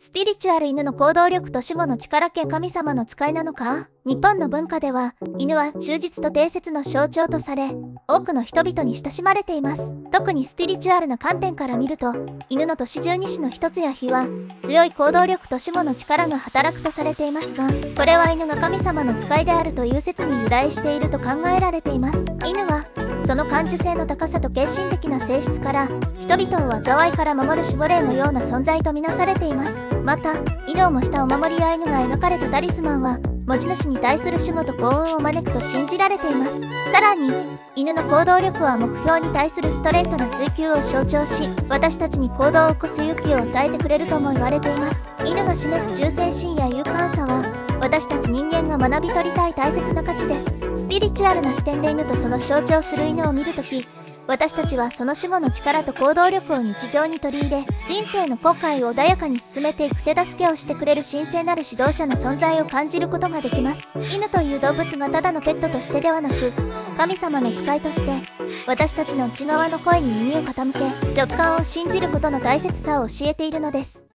スピリチュアル犬の行動力と守護の力系神様の使いなのか？日本の文化では犬は忠実と定説の象徴とされ多くの人々に親しまれています。特にスピリチュアルな観点から見ると犬の都市十二支の一つや日は強い行動力と守護の力が働くとされていますがこれは犬が神様の使いであるという説に由来していると考えられています。犬はその感受性の高さと献身的な性質から人々を災いから守る守護霊のような存在とみなされています。また井能もしたお守りや犬が描かれたタリスマンは持ち主に対する守護と幸運を招くと信じられています。さらに犬の行動力は目標に対するストレートな追求を象徴し私たちに行動を起こす勇気を与えてくれるとも言われています。犬が示す忠誠心や勇敢さは私たち人間が学び取りたい大切な価値です。スピリチュアルな視点で犬とその象徴する犬を見るとき私たちはその死後の力と行動力を日常に取り入れ人生の後悔を穏やかに進めていく手助けをしてくれる神聖なる指導者の存在を感じることができます。犬という動物がただのペットとしてではなく神様の使いとして私たちの内側の声に耳を傾け直感を信じることの大切さを教えているのです。